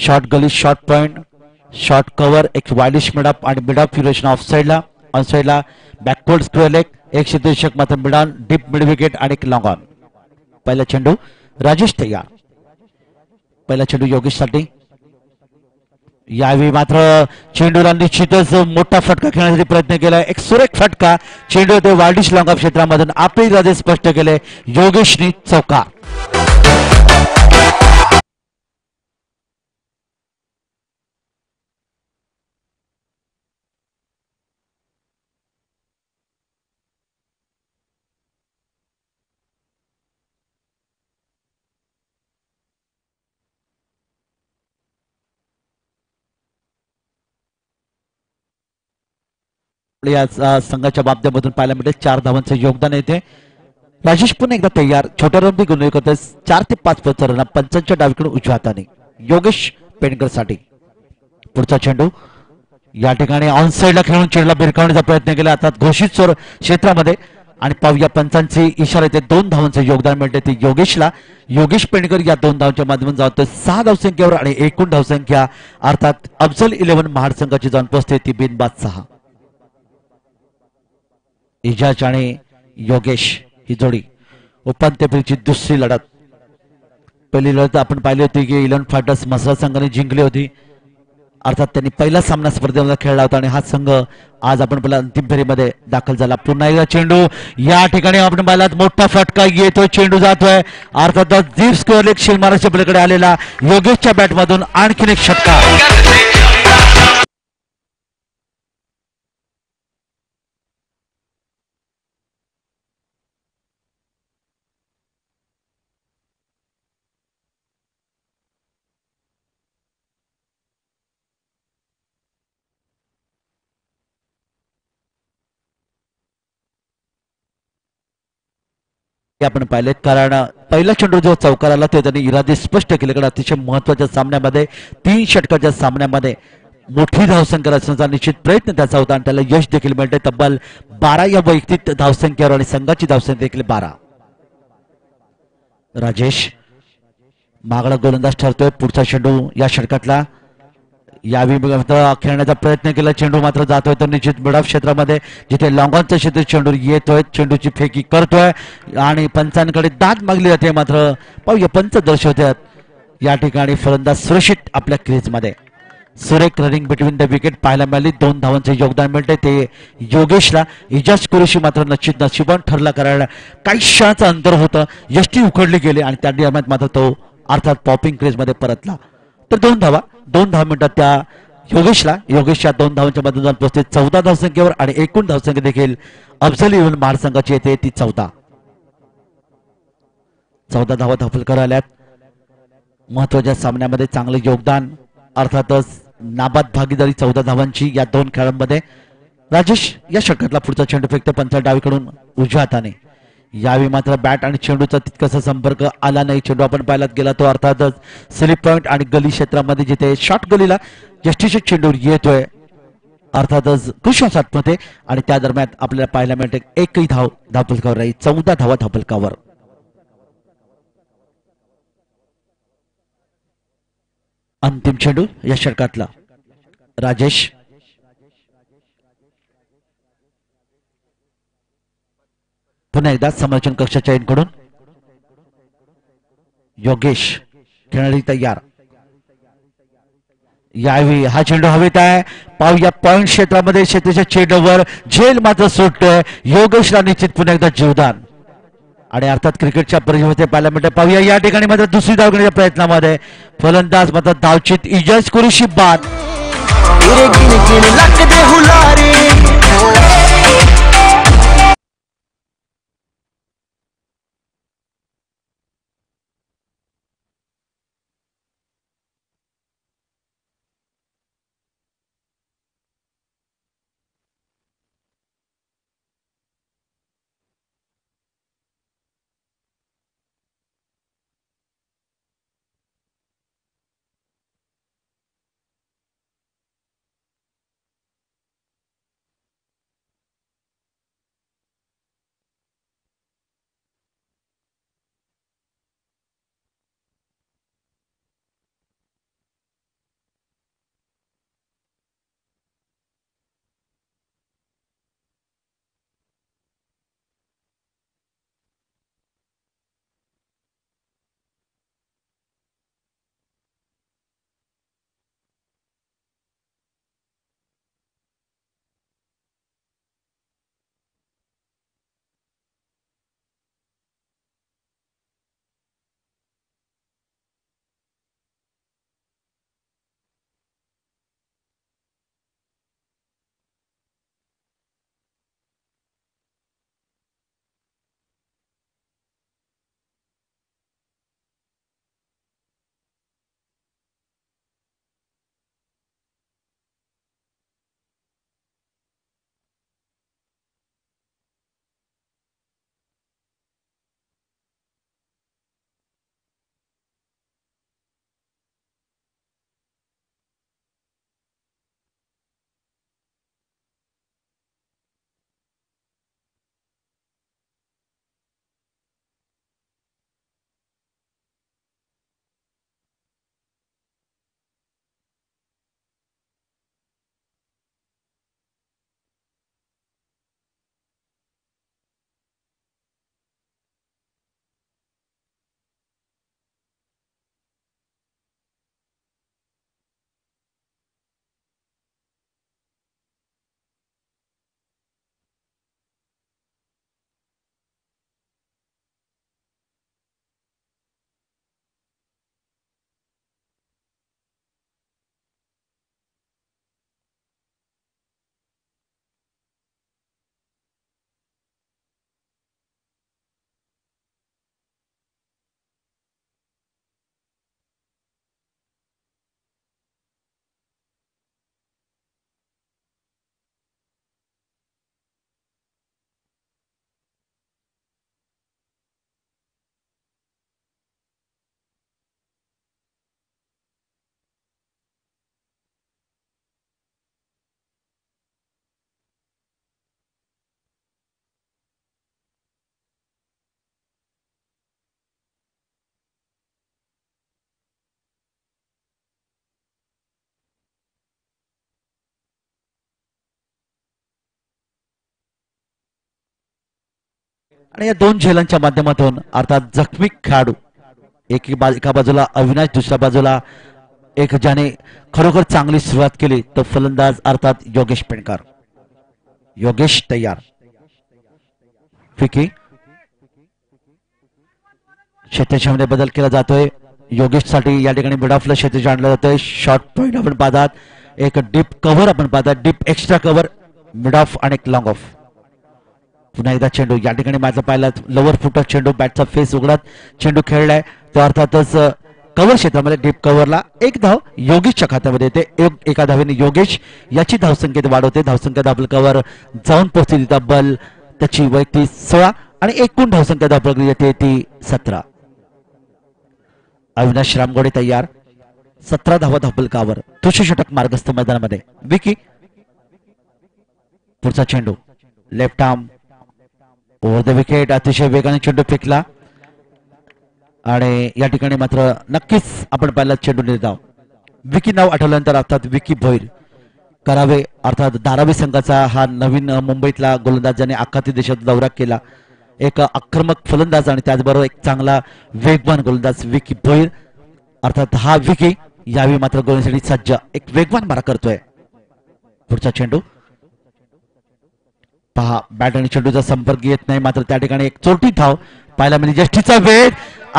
Short gully short point short cover एक वायलिश मिडअप आणि मिडअप फ्युरेशन ऑफ साईडला ऑन साईडला बॅकवर्ड स्क्वेअर लेग एक क्षेत्ररक्षक मात्र mid on deep mid wicket आणि एक लॉंग ऑन पहिला चेंडू राजेश तयार पहिला चेंडू योगेशसाठी. यावेळी मात्र चेंडूला निश्चितच मोठा फटका खेळण्यासाठी प्रयत्न केला. एक सुरेख फटका चेंडू ते वार्डिश लॉंग ऑफ क्षेत्रामधून आपले राजे स्पष्ट केले. योगेशनी चौका. या संघाच्या बाबतीमधून पाहायला मिळते. चार धावांचं योगदान येते राजेश पुन्हा एकदा तयार. छोट्या रंदी गुन्हे करतोय. चार ते पाच पद रन पंचांच्या डावीकडून उजव्या हाताने योगेश पेंडकरसाठी पुढचा चेंडू. या ठिकाणी ऑन साईडला खेळून चेंडूला भिरकावण्याचा प्रयत्न केला. अर्थात घोषित चोर क्षेत्रामध्ये. आणि पाहूया पंचांचे इशारा. येते दोन धावांचं योगदान मिळते. ते योगेशला. योगेश पेंडकर या दोन धावांच्या माध्यमातून जातो सहा धावसंख्येवर आणि एकूण धावसंख्या अर्थात अफजल इलेव्हन महाड संघाची जाऊन पोहोचते ती बिनबाद सहा. इजाज आणि योगेश ही जोडी. उपांत्य फेरीची दुसरी लढत. पहिली लढत आपण पाहिली होती की इलन फायटर्स मसरा संघाने जिंकली होती. अर्थात त्यांनी पहिला सामना स्पर्धेमध्ये खेळला होता आणि हा संघ आज आपण पहिला अंतिम फेरीमध्ये दाखल झाला. पुन्हा एकदा चेंडू या ठिकाणी आपण पाहिला मोठा फटका येतोय चेंडू जातोय. अर्थात दीप स्क्वेअर एक शिल महाराष्ट्र पलीकडे आलेला योगेशच्या बॅटमधून आणखीन एक षटकार हे आपण पाहिले कारण पहिला चेंडू जो चौकार आला ते त्यांनी इरादे स्पष्ट केले कारण अतिशय महत्त्वाच्या सामन्यामध्ये तीन षटकाच्या सामन्यामध्ये मोठी धावसंख्या निश्चित प्रयत्न त्याचा होता आणि त्याला यश देखील मिळते तब्बल बारा या वैयक्तिक धावसंख्येवर आणि संघाची धावसंख्या देखील बारा. राजेश मागडा गोलंदाज ठरतोय. पुढचा चेंडू या षटकातला. यावेळी विभागात खेळण्याचा प्रयत्न केला. चेंडू मात्र जातोय तर निश्चित मिडऑफ क्षेत्रामध्ये जिथे लॉंगॉनचं क्षेत्र चेंडू येतोय चेंडूची फेकी करतोय आणि पंचांकडे दाद मागली जाते. मात्र पाहूया पंच दर्शवतात या ठिकाणी फलंदाज सुरक्षित आपल्या क्रीजमध्ये. सुरेख रनिंग बिटवीन द विकेट पाहायला मिळाली. दोन धावांचे योगदान मिळते. ते योगेशला इजाज कुरेशी मात्र निश्चित नशिबान ठरला कारण काही क्षणाचं अंतर होतं. यष्टी उखडली गेली आणि त्या नियमात मात्र तो अर्थात पॉपिंग क्रेजमध्ये परतला. तर दोन धावा. दोन धाव मिनिटात त्या योगेशला. योगेशच्या दोन धावांच्या मधून जाऊन पोहोचते चौदा धावसंख्येवर आणि एकूण धावसंख्या देखील अफजल इव्हन महासंघाची येते. ती चौदा. चौदा धावा धापलकर आल्यात महत्त्वाच्या सामन्यामध्ये चांगलं योगदान अर्थातच नाबाद भागीदारी चौदा धावांची या दोन खेळांमध्ये. राजेश या षटकातला पुढचा चेंडू फेकतो पंचाळ डावीकडून उजव्या हाताने. यावेळी मात्र बॅट आणि चेंडूचा तितकासा संपर्क आला नाही. चेंडू आपण पाहिलात गेला तो अर्थातच स्लिप पॉईंट आणि गली क्षेत्रामध्ये जिथे शॉर्ट गलीला जस्टिशिक चेंडूर येतोय अर्थातच कृष्ण आणि त्या दरम्यान आपल्याला पाहायला मिळते एकही धाव धापलकावर राहील चौदा धावा धापलकावर अंतिम चेंडू या षटकातला राजेश पुन्हा एकदा समालोचन कक्षाच्या यांकडून योगेश खेळाडू तयार. यावेळी हा चेंडू हवेत आहे. पाहूया पॉइंट क्षेत्रामध्ये शेतीच्या चेंडूवर झेल मात्र सुटतोय. योगेशला निश्चित पुन्हा एकदा जीवदान. आणि अर्थात क्रिकेटच्या परिषदेमध्ये पाहायला मिळते. पाहूया या ठिकाणी मात्र दुसरी धाव घेण्याच्या प्रयत्नामध्ये. फलंदाज मात्र धावचित. इजाज कुरुशी बाद. आणि या दोन झेलांच्या माध्यमातून अर्थात जखमी खेळाडू एक एका बाजूला अविनाश दुसऱ्या बाजूला एक ज्याने खरोखर चांगली सुरुवात केली तो फलंदाज अर्थात योगेश पेणकर. योगेश तयार. फिकी. क्षेत्रक्षमध्ये बदल केला जातोय. योगेशसाठी या ठिकाणी मिड ऑफला क्षेत्र आणलं जातोय. शॉर्ट पॉईंट आपण पाहतात. एक डीप कव्हर आपण पाहतात. Deep extra cover mid off आणि एक लॉंग ऑफ पुन्हा एकदा चेंडू या ठिकाणी माझा पाहिला लवर फुटत चेंडू बॅटचा फेस उघडत चेंडू खेळलाय. तो अर्थातच कव्हर क्षेत्रामध्ये डीप कव्हरला एक धाव योगेशच्या खात्यामध्ये येते. एक एका धावेने योगेश याची धावसंख्येत वाढवते धावसंख्या धापल कव्हर जाऊन पोहोचली तब्बल त्याची वैयक्तिक सोळा आणि एकूण धावसंख्या दाबल येते ती सतरा. अविनाश रामगोडे तयार. सतरा धावा धाबलकावर तुझे षटक मार्गस्थ मैदानामध्ये. विकी. पुढचा चेंडू. Left arm over the wicket अतिशय वेगाने चेंडू फेकला. आणि या ठिकाणी मात्र नक्कीच आपण पाहिला चेंडू निर्धाव. विकी नाव आठवल्यानंतर अर्थात विकी भोईर करावे अर्थात धारावी संघाचा हा नवीन मुंबईतला गोलंदाजाने आखाती देशात दौरा केला. एक आक्रमक फलंदाज आणि त्याचबरोबर एक चांगला वेगवान गोलंदाज विकी भोईर. अर्थात हा विकी यावेळी मात्र गोलंदासाठी सज्ज. एक वेगवान मारा करतोय. पुढचा चेंडू. पहा बॅट आणि चेंडूचा संपर्क येत नाही मात्र त्या ठिकाणी एक चोटी धाव. पाहायला म्हणजे जष्टीचा वेळ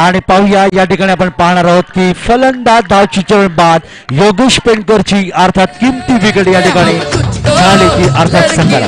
आणि पाहूया या ठिकाणी आपण पाहणार आहोत की फलंदाज धावची चरण बाद योगेश पेंडकरची अर्थात किमती विकेट या ठिकाणी झाली ती अर्थात संघाला.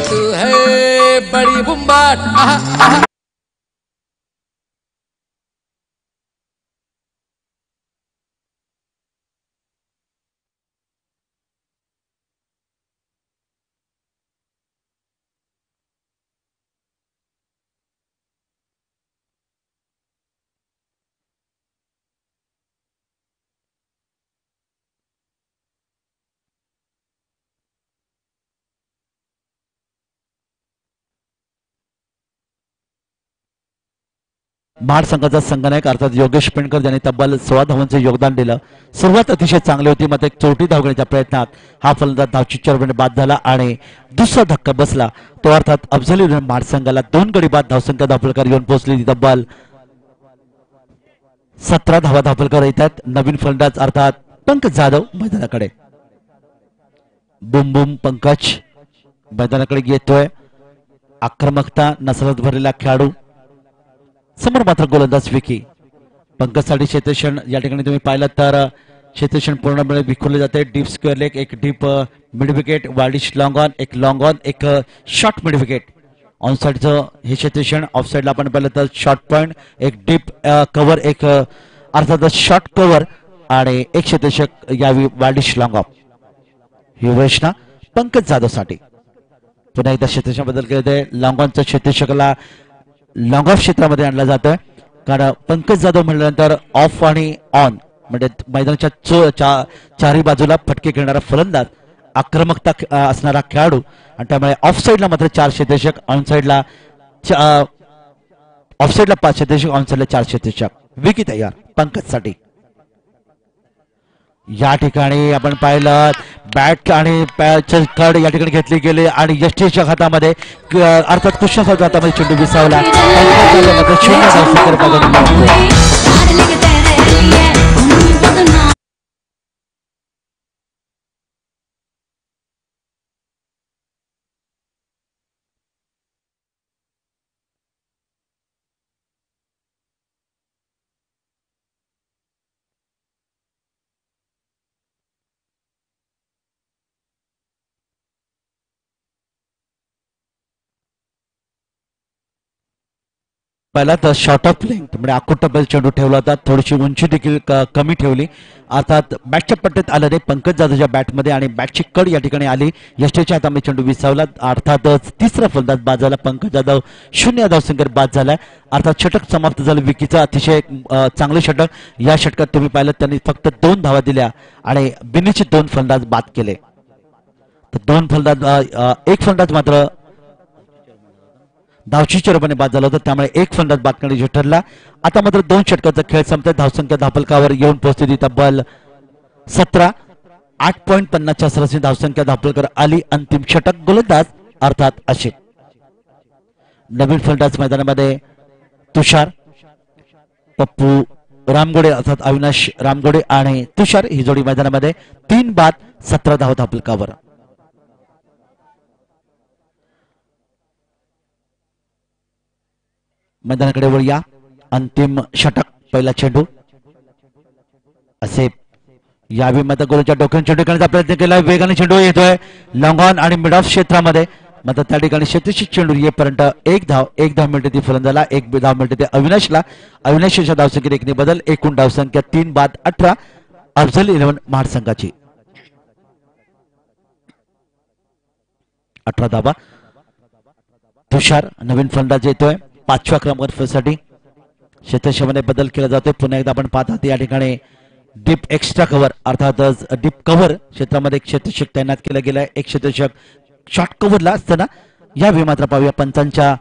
महाड संघाचा संघनायक अर्थात योगेश पेंडकर यांनी तब्बल सोळा धावांचं योगदान दिलं. सुरुवात अतिशय चांगली होती मात्र एक चोटी धाव घेण्याच्या प्रयत्नात हा फलंदाज धावची चरबने बाद झाला आणि दुसरा धक्का बसला. तो अर्थात अफजल युनियन महाड संघाला दोन गडी बाद धावसंख्या धावफलकार येऊन पोहोचली. तब्बल सतरा धावा धावफलकार येतात नवीन फलंदाज अर्थात पंकज जाधव मैदानाकडे. बुम बुम पंकज मैदानाकडे येतोय. आक्रमकता नसरत भरलेला खेळाडू. समोर मात्र गोलंदाज विकी. पंकजसाठी क्षेत्रक्षण या ठिकाणी तुम्ही पाहिलं तर क्षेत्रक्षण पूर्णपणे विखुरले जाते. डीप स्क्वेअर लेग एक डीप मिड विकेट वार्डिश लॉंग ऑन एक लॉंग ऑन एक शॉर्ट मिड विकेट. ऑन साईडचं हे क्षेत्रक्षण ऑफ साईडला आपण पाहिलं तर शॉर्ट पॉईंट एक डीप कव्हर एक अ, अर्थातच शॉर्ट कव्हर आणि एक क्षेत्रक्षक यावी वार्डिश लॉंग ऑफ. ही घोषणा पंकज जाधवसाठी. पुन्हा एकदा क्षेत्रेषण बदल केले ते लॉंगॉनच्या क्षेत्रक्षकाला लॉंग ऑफ क्षेत्रामध्ये आणलं जातं कारण पंकज जाधव म्हटल्यानंतर ऑफ आणि ऑन म्हणजे मैदानाच्या चो चा, चारी बाजूला फटके खेळणारा फलंदाज आक्रमकता असणारा खेळाडू. आणि त्यामुळे ऑफ साईडला मात्र चार क्षेत्रक्षक ऑन साईडला ऑफ साईडला पाच क्षेत्रक्षक ऑन साईडला चार क्षेत्रक्षक विकी तयार पंकजसाठी. या ठिकाणी आपण पाहिलं बॅट आणि थर्ड कड या ठिकाणी घेतली गेली आणि यष्टीच्या हातामध्ये अर्थात कृष्णाच्या हातामध्ये चेंडू विसावला. पहिला तर शॉर्ट ऑफ लेंथ म्हणजे आखूट चेंडू ठेवला होता थोडीशी उंची देखील कमी ठेवली. अर्थात बॅटच्या पट्ट्यात आलं नाही पंकज जाधवच्या बॅटमध्ये आणि बॅटची कड या ठिकाणी आली. यष्टीच्या हातामध्ये चेंडू विसावला अर्थातच तिसरा फलंदाज बाद झाला. पंकज जाधव शून्य धावसंख्येत बाद झालाय. अर्थात षटक समाप्त झालं. विकीचं अतिशय चांगलं षटक. या षटकात तुम्ही पाहिलं त्यांनी फक्त दोन धावा दिल्या आणि बिनीचे दोन फलंदाज बाद केले. तर दोन फलंदाज एक फलंदाज मात्र धावशीच्या रूपाने बाद झाला होता त्यामुळे एक फंडात बाद करण्याची ठरला. आता मात्र दोन षटकाचा खेळ संपतात धावसंख्या धापलकावर येऊन पोहोचली तब्बल सतरा आठ पॉईंट पन्नासच्या सरासरी धावसंख्या धापलकर आली. अंतिम षटक गोलंदाज अर्थात असे नवीन फलंदाज मैदानामध्ये तुषार पप्पू रामगोडे अर्थात अविनाश रामगोडे आणि तुषार ही जोडी मैदानामध्ये तीन बाद सतरा धाव धापलकावर. मैदानाकडे वळूया. अंतिम षटक पहिला चेंडू. असे यावी मात्र गोलच्या डोक्याने चेंडू करण्याचा प्रयत्न केला. वेगाने चेंडू येतोय. लॉंग ऑन आणि मिड ऑफ क्षेत्रामध्ये. मात्र त्या ठिकाणी शेतीशी चेंडू येईपर्यंत एक धाव एक धाव मिळते ती फलंदाला एक धाव मिळते ते अविनाशला. अविनाशच्या धावसंख्येत एकने बदल एकूण धावसंख्या तीन बाद अठरा. अफजल इलेव्हन महाड संघाची. अठरा धाबा तुषार नवीन फलंदाज येतोय. पाचव्या क्रमांकासाठी क्षेत्रक्षमने बदल केला जातोय. पुन्हा एकदा आपण पाहतात या ठिकाणी डीप एक्स्ट्रा कव्हर अर्थातच डीप कव्हर क्षेत्रामध्ये एक क्षेत्रक्षक तैनात केलं गेलं आहे एक क्षेत्रक्षक शॉर्ट कव्हरला असताना यावेळी मात्र पाहूया पंचांच्या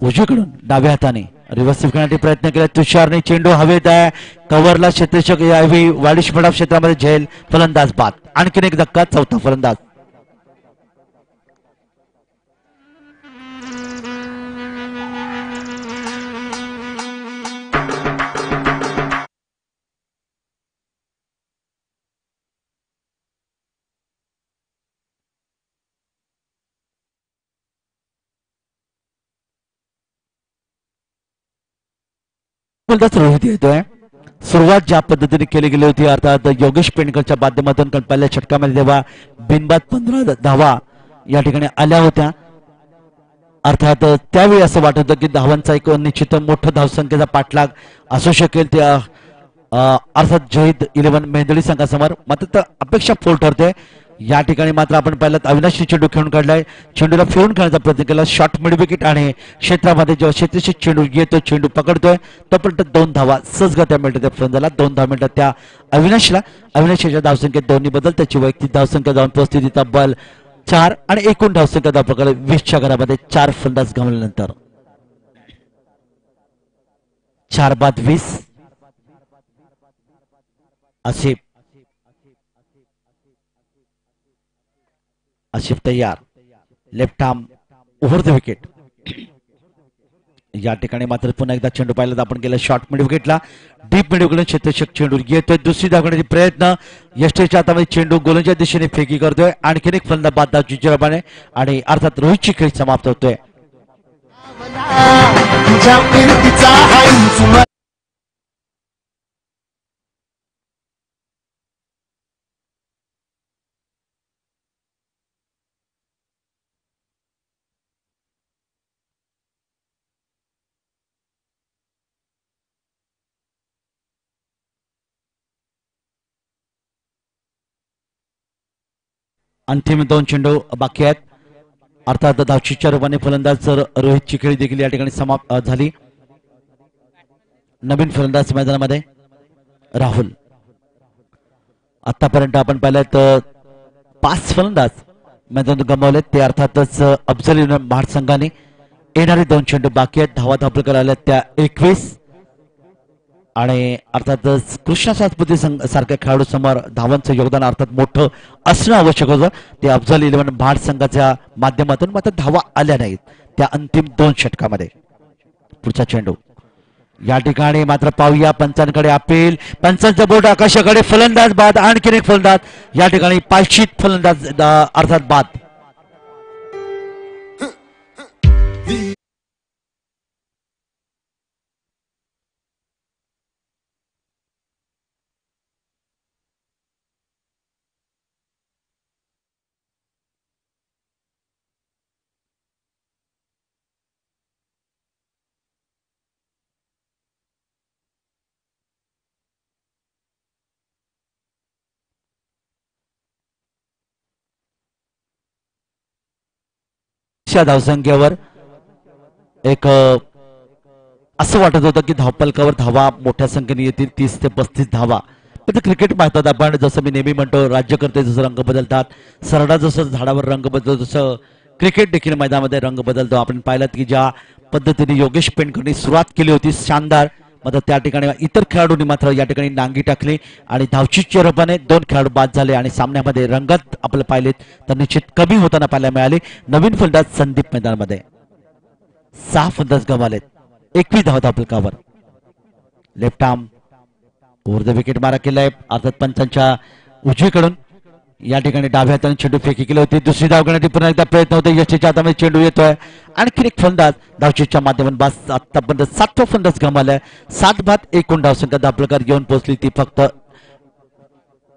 उजवीकडून डाव्या हाताने. रिव्हर्स करण्यासाठी प्रयत्न केला. तुषारने चेंडू हवेत आहे. कव्हरला क्षेत्रक्षक यावेळी वाडिश मडाव क्षेत्रामध्ये झेल फलंदाज बाद. आणखीन एक धक्का चौथा फलंदाज. येतोय सुरुवात ज्या पद्धतीने केली गेली होती अर्थात योगेश पेंडकरच्या माध्यमातून कारण पहिल्या षटकामध्ये तेव्हा बिनबाद पंधरा धावा या ठिकाणी आल्या होत्या. अर्थात त्यावेळी असं वाटत होतं की धावांचा एक निश्चित मोठं धावसंख्येचा पाठलाग असू शकेल. त्या अर्थात जहीद इलेव्हन मेंदळी संघासमोर. मात्र तर अपेक्षा फोल ठरते. या ठिकाणी मात्र आपण पाहिलं अविनाशी चेंडू खेळून काढलाय. चेंडूला फिरून खेळण्याचा प्रयत्न केला. शॉर्ट मिडविकेट आणि क्षेत्रामध्ये जेव्हा क्षेत्राशी चेंडू येतो चेंडू पकडतोय तोपर्यंत दोन धावा सहजगत्या मिळतात त्या फ्रंजाला दोन धावा मिळतात त्या अविनाशला. अविनाशाच्या धावसंख्येत दोन्ही बदल त्याची वैयक्तिक धावसंख्या जाऊन पोहोचते तिथं बल चार आणि एकूण धावसंख्या धाव प्रकार वीसच्या घरामध्ये चार फलंदाज गमावल्यानंतर. चार बाद वीस. असे आसिफ तयार left arm over the wicket या ठिकाणी मात्र पुन्हा एकदा चेंडू पाहिला तर आपण गेला शॉर्ट मिड विकेटला डीप मिड विकेट क्षेत्रक्षक चेंडू येतोय. दुसरी दाखवण्याचे प्रयत्न यष्टीच्या हातामध्ये चेंडू गोलंच्या दिशेने फेकी करतोय. आणखीन एक फलंदाबाद बाद जिजराबाने आणि अर्थात रोहितची खेळ समाप्त होतोय. अंतिम दोन चेंडू बाकी आहेत. अर्थात धावशीच्या रूपाने फलंदाज जर रोहितची खेळी देखील या ठिकाणी समाप्त झाली. नवीन फलंदाज मैदानामध्ये राहुल. आतापर्यंत आपण पाहिलं तर पाच फलंदाज मैदानात गमावले ते अर्थातच अफजल युनियन महासंघाने येणारे दोन चेंडू बाकी आहेत. धावा धापलकर करायला त्या एकवीस आणि अर्थातच कृष्णा सातपुते संघ सारख्या खेळाडू समोर धावांचं योगदान अर्थात मोठं असणं आवश्यक होतं. ते अफजल इलेव्हन भाड संघाच्या माध्यमातून मात्र धावा आल्या नाहीत. त्या अंतिम दोन षटकामध्ये. पुढचा चेंडू. या ठिकाणी मात्र पाहूया पंचांकडे अपील पंचांचा बोट आकाशाकडे फलंदाज बाद. आणखीन एक फलंदाज. या ठिकाणी पाचशीत फलंदाज अं, अर्थात बाद. च्या धावसंख्येवर एक असं वाटत होतं की धावपलकावर धावा मोठ्या संख्येने येतील तीस ते पस्तीस धावा. पण क्रिकेट पाहतात आपण जसं मी नेहमी म्हणतो राज्यकर्ते जसं रंग बदलतात. सरडा जसं झाडावर रंग बदलतो तसं क्रिकेट देखील मैदानामध्ये रंग बदलतो. आपण पाहिलं की ज्या पद्धतीने योगेश पेंडकरनी सुरुवात केली होती शानदार मात्र त्या ठिकाणी इतर खेळाडूंनी मात्र या ठिकाणी नांगी टाकली आणि धावचीच्या रूपाने दोन खेळाडू बाद झाले आणि सामन्यामध्ये रंगत आपलं पाहिलेत तर निश्चित कमी होताना पाहायला मिळाली. नवीन फलंदाज संदीप मैदानामध्ये. सहा फलंदाज गमावलेत. एकवीस धावा धापलकावर left arm over the wicket मारा केलाय. अर्थात पंचांच्या उजवीकडून. या ठिकाणी डाव्या हाताने चेंडू फेकी केली होती. दुसरी धाव घेण्यासाठी पुन्हा एकदा प्रयत्न होतो. यशच्या हातामध्ये चेंडू येतोय. आणखी एक फलंदाज धावचीच्या माध्यमातून बास आतापर्यंत सातवा फलंदाज गमावलाय सात भात एकूण धावसंख्या दापलकर घेऊन पोहोचली ती फक्त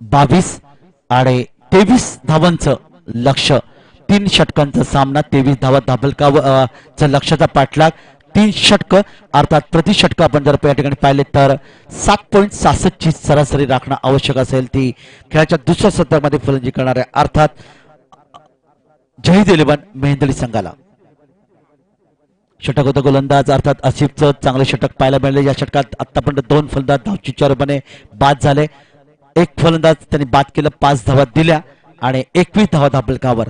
बावीस आणि तेवीस धावांचं लक्ष. तीन षटकांचा सामना तेवीस धावा धाबलकावर चं लक्षाचा पाठलाग. तीन षटक अर्थात प्रतिषटक आपण जर या ठिकाणी पाहिले तर सात पॉईंट ची सरासरी राखणं आवश्यक असेल. ती खेळाच्या दुसऱ्या सत्रामध्ये फलंदाजी करणाऱ्या अर्थात जहीद इलेवन मेहंदळी संघाला. षटक होतं गोलंदाज अर्थात आसिफचं चांगलं षटक पाहायला मिळाले. या षटकात आतापर्यंत दोन फलंदाज धावची रूपाने बाद झाले. एक फलंदाज त्यांनी बाद केलं पाच धावा दिल्या आणि एकवीस धावा धाबलकावर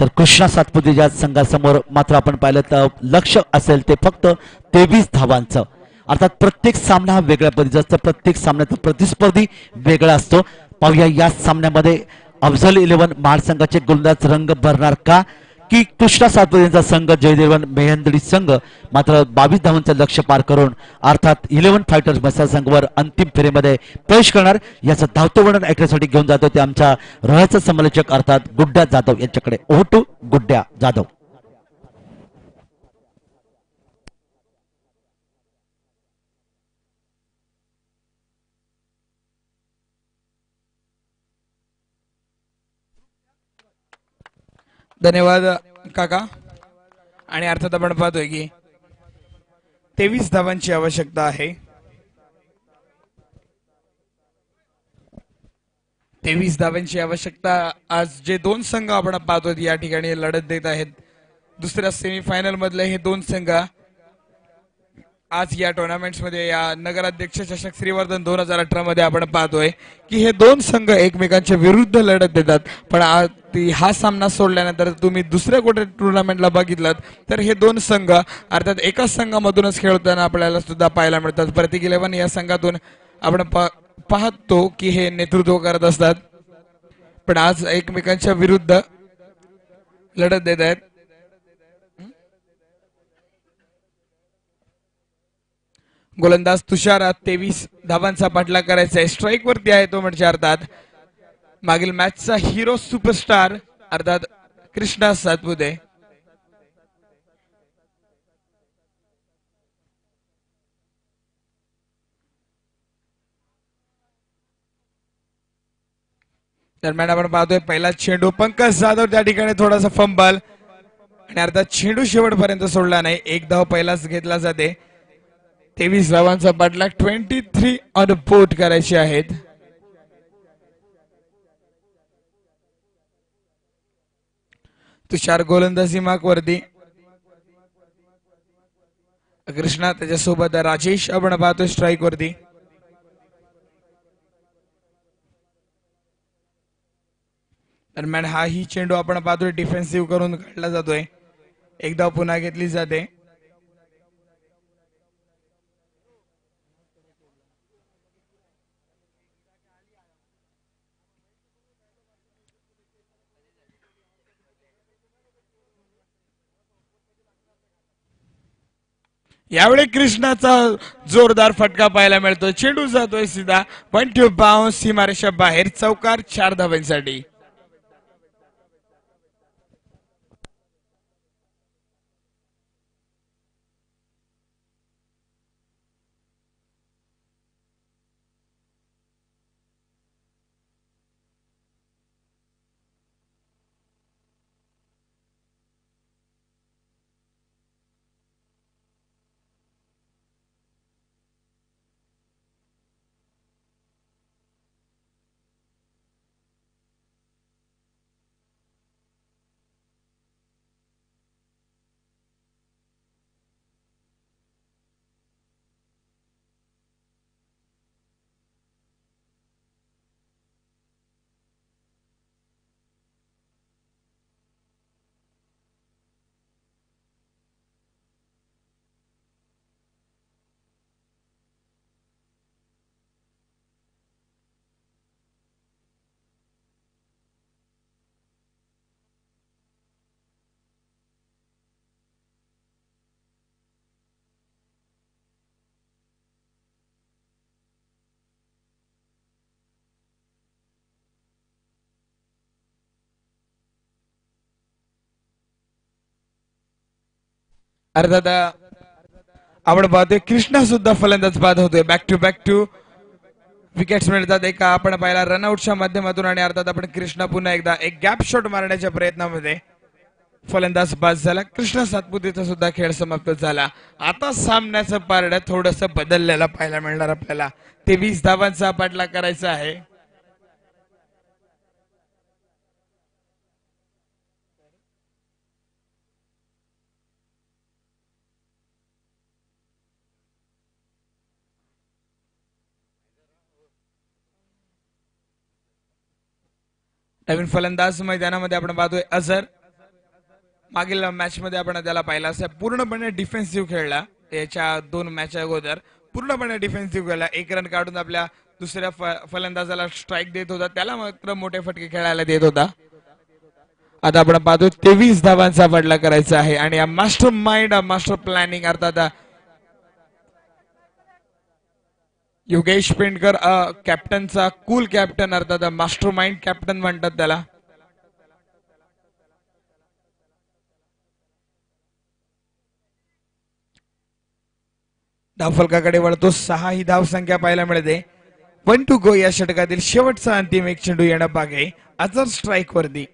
तर कृष्णा सातपुते ज्या संघासमोर मात्र आपण पाहिलं तर लक्ष असेल ते फक्त तेवीस धावांचं. अर्थात प्रत्येक सामना हा वेगळ्या पद्धतीचा असतो प्रत्येक सामन्याचा प्रतिस्पर्धी वेगळा असतो. पाहूया या सामन्यामध्ये अफजल इलेव्हन महाड संघाचे गोलंदाज रंग भरणार का? की कृष्णा यांचा संघ जयदेवन मेहंदडी संघ मात्र बावीस धावांचं लक्ष पार करून अर्थात इलेव्हन फायटर्स मसाला संघवर अंतिम फेरीमध्ये प्रवेश करणार. याचं धावतं वर्णन ऐकण्यासाठी घेऊन जातो ते आमच्या रहस्य समालोचक अर्थात गुड्ड्या जाधव यांच्याकडे. ओहटू गुड्ड्या जाधव. धन्यवाद काका. आणि अर्थात आपण पाहतोय की तेवीस धावांची आवश्यकता आहे. तेवीस धावांची आवश्यकता आज जे दोन संघ आपण पाहतोय या ठिकाणी लढत देत आहेत. दुसऱ्या सेमीफायनल मधले हे दोन संघ आज या टुर्नामेंट्समध्ये या नगराध्यक्ष चषक श्रीवर्धन दोन हजार अठरामध्ये आपण पाहतोय की हे दोन संघ एकमेकांच्या विरुद्ध लढत देतात. पण ती- हा सामना सोडल्यानंतर तुम्ही दुसऱ्या कुठे टुर्नामेंटला बघितलात? तर हे दोन संघ अर्थात एकाच संघामधूनच खेळताना आपल्याला सुद्धा पाहायला मिळतात. प्रतीक इलेव्हन या संघातून आपण पा- पाहतो की हे नेतृत्व करत असतात. पण आज एकमेकांच्या विरुद्ध लढत देत आहेत. गोलंदाज तुषार तेवीस धावांचा पाठलाग करायचा आहे. स्ट्राईक वरती आहे तो म्हणजे अर्थात. मागील मॅचचा हिरो सुपरस्टार अर्थात कृष्णा सातपुते. दरम्यान आपण पाहतोय पहिला चेंडू पंकज जाधव त्या ठिकाणी थोडासा फंबल आणि अर्थात चेंडू शेवटपर्यंत सोडला नाही. एक धाव पहिलाच घेतला जाते. तेवीस धावांचा पाठलाग ट्वेंटी थ्री ऑन बोट करायचे आहेत. तुषार गोलंदाजी मागवरती कृष्णा त्याच्यासोबत राजेश आपण पाहतो स्ट्राईक वरती. दरम्यान हा ही चेंडू आपण पाहतोय डिफेन्सिव्ह करून काढला जातोय. एकदा पुन्हा घेतली जाते. यावेळी कृष्णाचा जोरदार फटका पाहायला मिळतो. चेंडू जातोय सीधा. पण ठेव बाउन्स सीमारेषा बाहेर. चौकार चार धाब्यांसाठी अर्थात आपण पाहतोय कृष्णा सुद्धा फलंदाज बाद होतोय. Back to back two wickets मिळतात एका आपण पाहिला रनआउटच्या माध्यमातून आणि अर्थात आपण कृष्णा पुन्हा एकदा एक गॅप शॉट मारण्याच्या प्रयत्नामध्ये फलंदाज बाद झाला. कृष्णा सातपुतेचा सुद्धा खेळ समाप्त झाला. आता सामन्याचं पारड्या थोडस बदललेला पाहायला मिळणार आपल्याला. तेवीस धावांचा पाठला करायचा आहे. नवीन फलंदाज मैदानामध्ये आपण पाहतोय अझर. मागील मॅच मध्ये आपण त्याला पाहिला असं पूर्णपणे डिफेन्सिव्ह खेळला याच्या दोन मॅच अगोदर. पूर्णपणे डिफेन्सिव्ह खेळला. एक रन काढून आपल्या दुसऱ्या फलंदाजाला स्ट्राईक देत होता. त्याला मात्र मोठे फटके खेळायला देत होता. आता आपण पाहतो तेवीस धावांचा पडला करायचा आहे. आणि मास्टर माइंड मास्टर प्लॅनिंग अर्थात योगेश पेंडकर कॅप्टनचा कूल कॅप्टन अर्थात मास्टर माइंड कॅप्टन म्हणतात त्याला. धावफलकाकडे वळतो सहा ही धाव संख्या पाहायला मिळते. वन टू गो या षटकातील शेवटचा अंतिम एक चेंडू येणं पागे अजर स्ट्राईक वरती.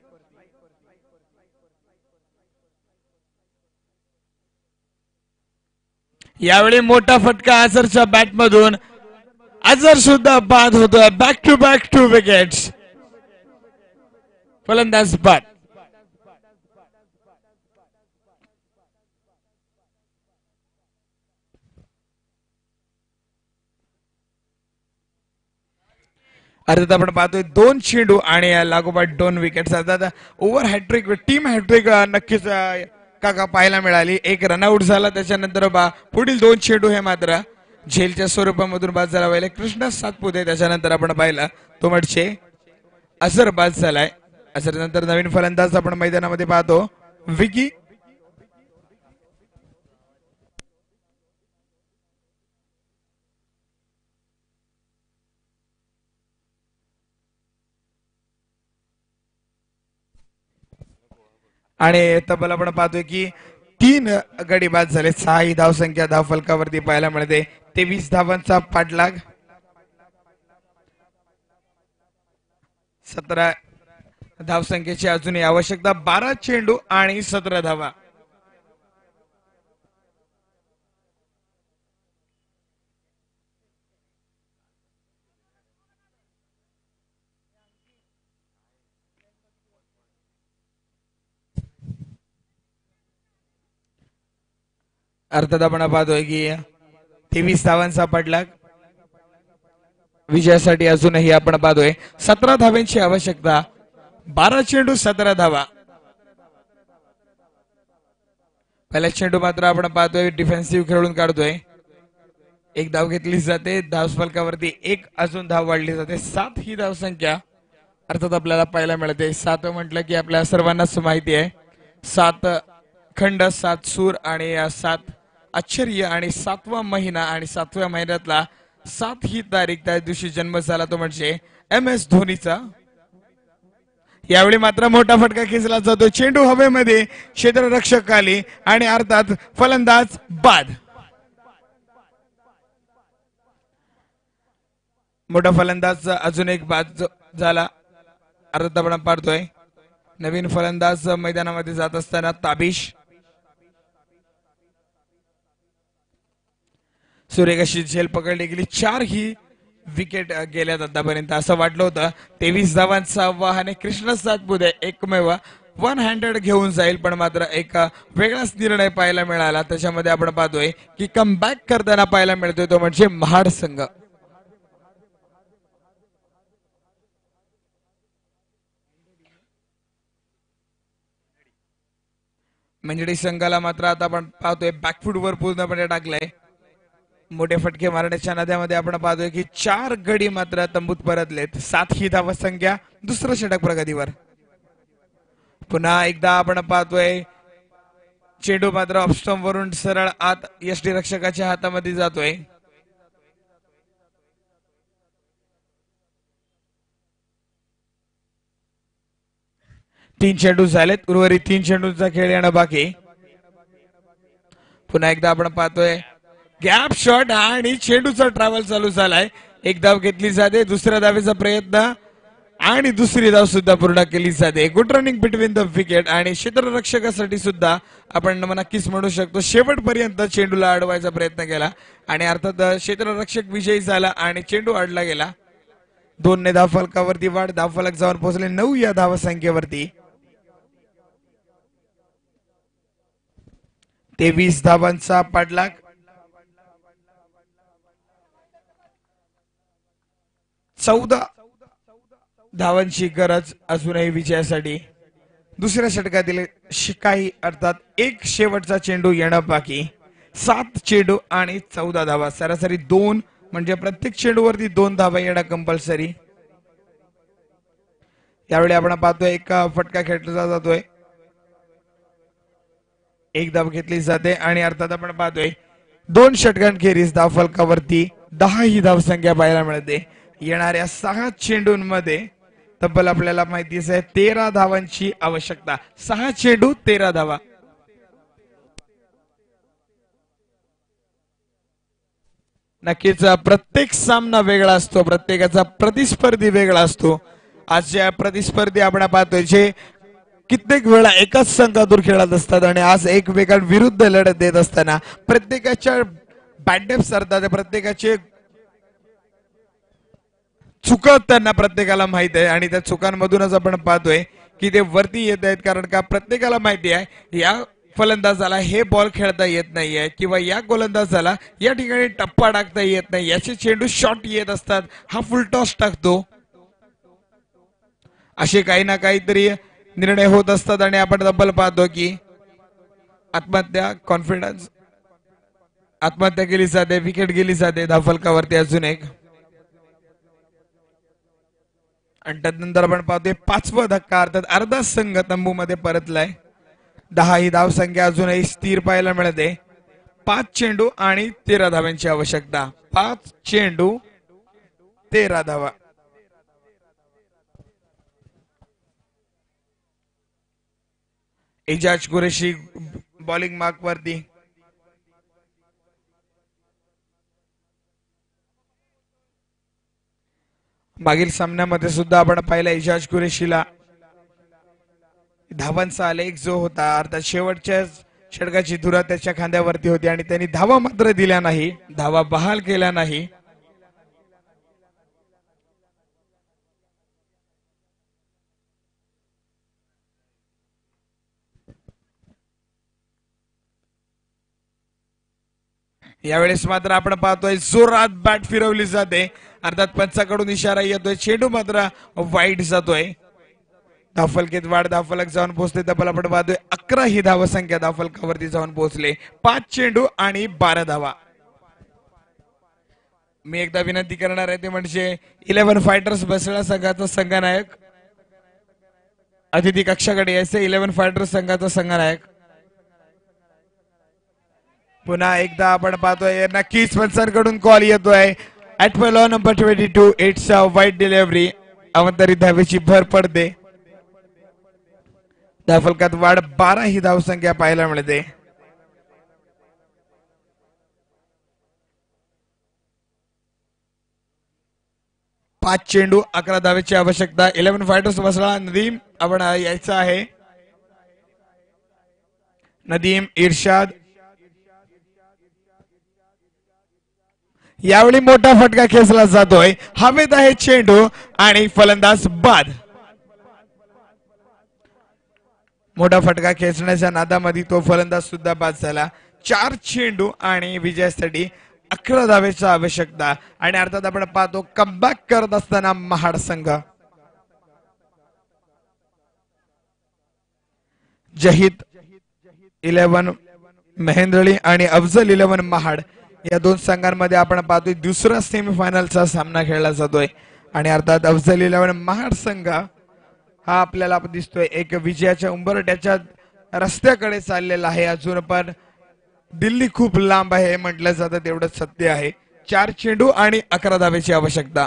यावेळी मोठा फटका अझरच्या बॅट अजर सुद्धा बाद होतोय. Back to back two wickets फलंदाज बाद. अर्थात आपण पाहतोय दोन चेंडू आणि लागोपाठ दोन विकेट्स अर्थात ओव्हर हॅट्रिक टीम हॅट्रिक नक्कीच काका पाहायला मिळाली. एक रनआउट झाला त्याच्यानंतर बा पुढील दोन चेंडू हे मात्र झेलच्या स्वरूपामधून बाद झाला पाहिला कृष्णा सातपुते त्याच्यानंतर आपण पाहिलं तो म्हणजे असर बाद झालाय. असर नंतर नवीन फलंदाज आपण मैदानामध्ये पाहतो. विकी. आणि तब्बल आपण पाहतोय की तीन गडी बाद झाले. सहा ही धाव संख्या धाव फलकावरती पाहायला मिळते. तेवीस धावांचा पाठलाग. सतरा धावसंख्येची अजूनही आवश्यकता. बारा चेंडू आणि सतरा धावा. अर्थात आपण पाहतोय की. तेवीस धावांचा पडला विजयासाठी अजूनही आपण पाहतोय सतरा धाव्यांची आवश्यकता. बारा चेंडू सतरा धावा. पहिला चेंडू मात्र आपण पाहतोय डिफेन्सिव्ह खेळून काढतोय. एक धाव घेतली जाते. धाव स्फलकावरती एक अजून धाव वाढली जाते. सात ही धाव संख्या अर्थात आपल्याला पाहायला मिळते. सात म्हटलं की आपल्या सर्वांनाच माहिती आहे. सात खंड सात सूर आणि या सात आश्चर्य आणि सातवा महिना आणि सातव्या महिन्यातला सात ही तारीख त्या दिवशी जन्म झाला तो म्हणजे एम एस धोनीचा. यावेळी मात्र मोठा फटका खेचला जातो. चेंडू हवेमध्ये क्षेत्ररक्षक आली आणि अर्थात फलंदाज बाद. मोठा फलंदाज अजून एक बाद झाला. अर्थात पाडतोय. नवीन फलंदाज मैदानामध्ये जात असताना ताबिश सूर्यकाशी झेल पकडली गेली. चार ही विकेट गेल्यात आतापर्यंत. असं वाटलं होतं तेवीस धावांचा आव्हान आहे कृष्ण सातपुते एकमेव वन हँड्रेड घेऊन जाईल पण मात्र एक वेगळाच निर्णय पाहायला मिळाला. त्याच्यामध्ये आपण पाहतोय की कम बॅक करताना पाहायला मिळतोय तो म्हणजे महाड संघ. मंजडी संघाला मात्र आता आपण पाहतोय बॅकफूट वर पूर्णपणे टाकलंय. मोठे फटके मारण्याच्या नद्यामध्ये आपण पाहतोय की चार गडी मात्र तंबूत परतलेत. सात ही धाव संख्या दुसरं षटक प्रगतीवर. पुन्हा एकदा आपण पाहतोय चेंडू मात्र ऑफस्टॉम वरून सरळ आत यष्टी रक्षकाच्या हातामध्ये जातोय. तीन चेंडू झालेत उर्वरित तीन चेंडूंचा खेळ येणं बाकी. पुन्हा एकदा आपण पाहतोय गॅप शॉट आणि चेंडूचा ट्रॅव्हल चालू झालाय. एक धाव घेतली जाते दुसऱ्या धावेचा प्रयत्न आणि दुसरी धाव सुद्धा पूर्ण केली जाते. Good running between the wicket आणि क्षेत्ररक्षकासाठी सुद्धा आपण नक्कीच म्हणू शकतो. शेवटपर्यंत चेंडूला अडवायचा प्रयत्न केला आणि अर्थात क्षेत्ररक्षक विजयी झाला आणि चेंडू अडला गेला. दोन ने धावफलकावरती वाढ धावफलक जाऊन पोहोचले नऊ या धावसंख्येवरती. तेवीस धावांचा पाठलाग चौदा धावांची गरज अजूनही विजयासाठी. दुसऱ्या षटकातील शिकाही अर्थात एक शेवटचा चेंडू येणं बाकी. सात चेंडू आणि चौदा धावा. सरासरी दोन म्हणजे प्रत्येक चेंडूवरती दोन धावा येणं कंपल्सरी त्यावेळी आपण पाहतोय एक फटका खेळला जातोय. एक धाव घेतली जाते आणि अर्थात आपण पाहतोय दोन षटकांखेरीज धाव फलकावरती दहा ही धावसंख्या पाहायला मिळते. येणाऱ्या सहा चेंडूंमध्ये तब्बल आपल्याला माहितीच आहे तेरा धावांची आवश्यकता. सहा चेंडू तेरा धावा. नक्कीच प्रत्येक सामना वेगळा असतो प्रत्येकाचा प्रतिस्पर्धी वेगळा असतो. आज ज्या प्रतिस्पर्धी आपण पाहतोय जे कित्येक वेळा एकाच संघातून खेळत असतात आणि आज एकमेकांविरुद्ध लढत देत असताना प्रत्येकाच्या बॅटडेप्स असतात प्रत्येकाचे चुका त्यांना प्रत्येकाला माहीत आहे आणि त्या चुकांमधूनच आपण पाहतोय की ते वरती येत आहेत कारण का प्रत्येकाला माहिती आहे या फलंदाजाला हे बॉल खेळता येत नाहीये किंवा या गोलंदाजाला या ठिकाणी टप्पा टाकता येत नाही याचे चेंडू शॉट येत असतात हा फुल टॉस टाकतो. असे काही ना काहीतरी निर्णय होत असतात आणि आपण तब्बल पाहतो की आत्महत्या कॉन्फिडन्स आत्महत्या केली जाते विकेट गेली जाते धाफलकावरती अजून एक. आणि त्यानंतर आपण पाहतोय पाचवा धक्का अर्थात अर्धा संघ तंबू मध्ये परतलाय. दहा ही धाव संख्या अजूनही स्थिर पाहायला मिळते. पाच चेंडू आणि तेरा धाव्यांची आवश्यकता. पाच चेंडू तेरा धावा. एजाज कुरेशी बॉलिंग मार्क मागील सामन्यामध्ये सुद्धा आपण पाहिलं इजाज कुरेशीला. धावांचा आलेख जो होता अर्थात शेवटच्या षटकाची धुरा त्याच्या खांद्यावरती होती आणि त्यांनी धावा मात्र दिल्या नाही धावा बहाल केल्या नाही. यावेळेस मात्र आपण पाहतोय जोरात बॅट फिरवली जाते. अर्थात पंचाकडून इशारा येतोय. चेंडू मात्र वाईट जातोय. दाफलकेत वाढ दाफलक जाऊन पोहोचले तब्बल आपण पाहतोय अकरा ही धावसंख्या संख्या धावफलकावरती जाऊन पोहोचले. पाच चेंडू आणि बारा धावा. मी एकदा विनंती करणार आहे ते म्हणजे इलेव्हन फायटर्स बसळा संघाचा संघनायक. अतिथी कक्षाकडे यायचं इलेव्हन फायटर्स संघाचा संघनायक. पुन्हा एकदा आपण पाहतोय नक्कीच पंचांकडून कॉल येतोय. At law number twenty two it's a wide delivery अवंतरित धावेची भर पडते. धावफलकात वाढ बारा ही धावसंख्या पाहायला मिळते. पाच चेंडू अकरा धावेची आवश्यकता. इलेव्हन फायटर्स बसला. नदीम आपण यायचा आहे. नदीम इर्शाद यावेळी मोठा फटका खेचला जातोय. हवेत आहे चेंडू आणि फलंदाज बाद. मोठा फटका खेचण्याच्या नादामध्ये तो फलंदाज सुद्धा बाद झाला. चार चेंडू आणि विजयासाठी अकरा धावेची आवश्यकता. आणि अर्थात आपण पाहतो कमबॅक करत असताना महाड संघ. जहीद इलेव्हन महेंद्रळी आणि अफजल इलेव्हन महाड या दोन संघांमध्ये आपण पाहतोय दुसरा सेमीफायनलचा सामना खेळला जातोय. आणि अर्थात अफजल इलेव्हन महाड संघ हा आपल्याला दिसतोय. एक विजयाच्या उंबरट्याच्या रस्त्याकडे चाललेला आहे अजून पण दिल्ली खूप लांब आहे म्हटलं जातं तेवढं सत्य आहे. चार चेंडू आणि अकरा धावेची आवश्यकता.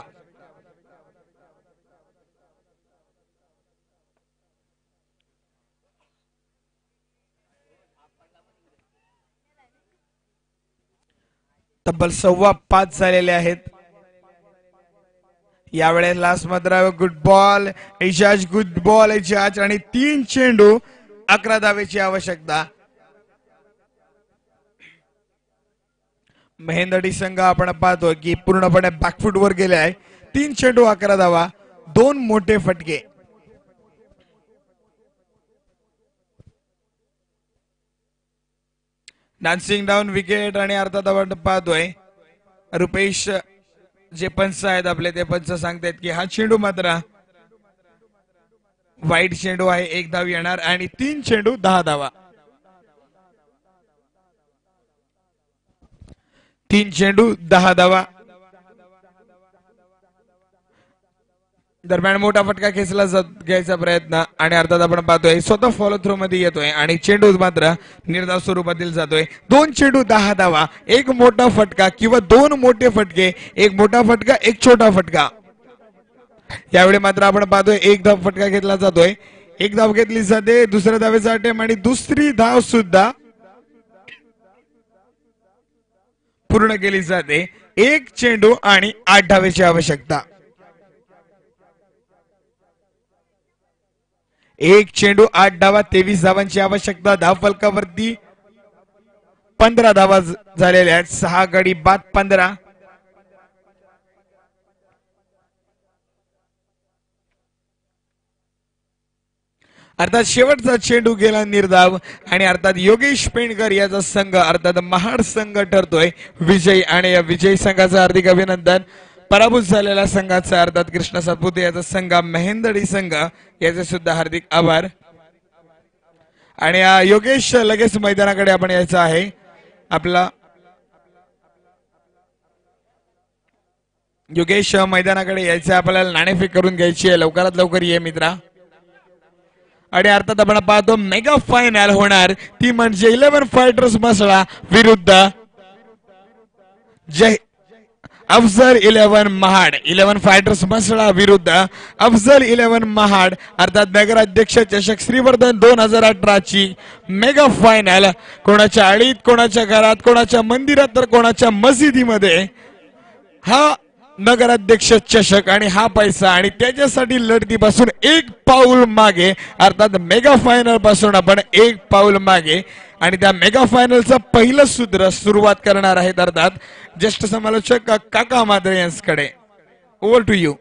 तब्बल सव्वा पाच झालेले आहेत. यावेळेस last मद्राव good ball Ejaz good ball Ejaz आणि तीन चेंडू अकरा धावेची आवश्यकता. महेंदडी संघ आपण पाहतो की पूर्णपणे बॅकफूट वर गेले आहे. तीन चेंडू अकरा धावा दोन मोठे फटके. डान्सिंग डाऊन विकेट आणि अर्थात आपण पाहतोय. रुपेश जे पंच आहेत आपले ते पंच सांगतायत की हा चेंडू मात्र वाईट चेंडू आहे एक धाव येणार आणि तीन चेंडू दहा धावा. तीन चेंडू दहा धावा. दरम्यान मोठा फटका खेचला घ्यायचा प्रयत्न आणि अर्थात आपण पाहतोय स्वतः फॉलो थ्रू मध्ये येतोय आणि चेंडू मात्र निर्धाव स्वरूपातील जातोय. दोन चेंडू दहा धावा एक मोठा फटका किंवा दोन मोठे फटके एक मोठा फटका एक छोटा फटका. यावेळी मात्र आपण पाहतोय एक धाव फटका घेतला जातोय. एक धाव घेतली जाते दुसऱ्या धावेचा अटेम आणि दुसरी धाव सुद्धा पूर्ण केली जाते. एक चेंडू आणि आठ धावेची आवश्यकता. एक चेंडू आठ धावा तेवीस धावांची आवश्यकता. धाव फलकावरती पंधरा धावा झालेल्या आहेत. सहा गडी बाद पंधरा. अर्थात शेवटचा चेंडू गेला निर्धाव आणि अर्थात योगेश पेंडकर याचा संघ अर्थात महाड संघ ठरतोय. विजय आणि या विजयी संघाचं हार्दिक अभिनंदन. पराभूत झालेल्या संघाचा अर्थात कृष्ण सातपुते याचा संघ मेहेंदडी संघ याचे सुद्धा हार्दिक आभार. आणि योगेश लगेच मैदानाकडे आपण यायचं आहे. आपला योगेश मैदानाकडे यायचं आपल्याला नाणेफेक करून घ्यायची आहे. लवकरात लवकर ये मित्रा. आणि अर्थात आपण पाहतो मेगा फायनल होणार. ती म्हणजे इलेव्हन फायटर्स मसळा विरुद्ध. Jai Afzal eleven Mahad eleven fighters Masla विरुद्ध अफजल इलेव्हन महाड अर्थात नगराध्यक्ष चषक श्रीवर्धन दोन हजार अठराची मेगा फायनल. कोणाच्या आळीत कोणाच्या घरात कोणाच्या मंदिरात तर कोणाच्या मशिदीमध्ये हा नगराध्यक्ष चषक आणि हा पैसा आणि त्याच्यासाठी लढतीपासून एक पाऊल मागे अर्थात मेगा फायनलपासून आपण एक पाऊल मागे आणि त्या मेगा फायनलचं पहिलं सूत्र सुरुवात करणार आहेत अर्थात ज्येष्ठ समालोचक काका मात्रे यांच्याकडे ओव्हर टू यू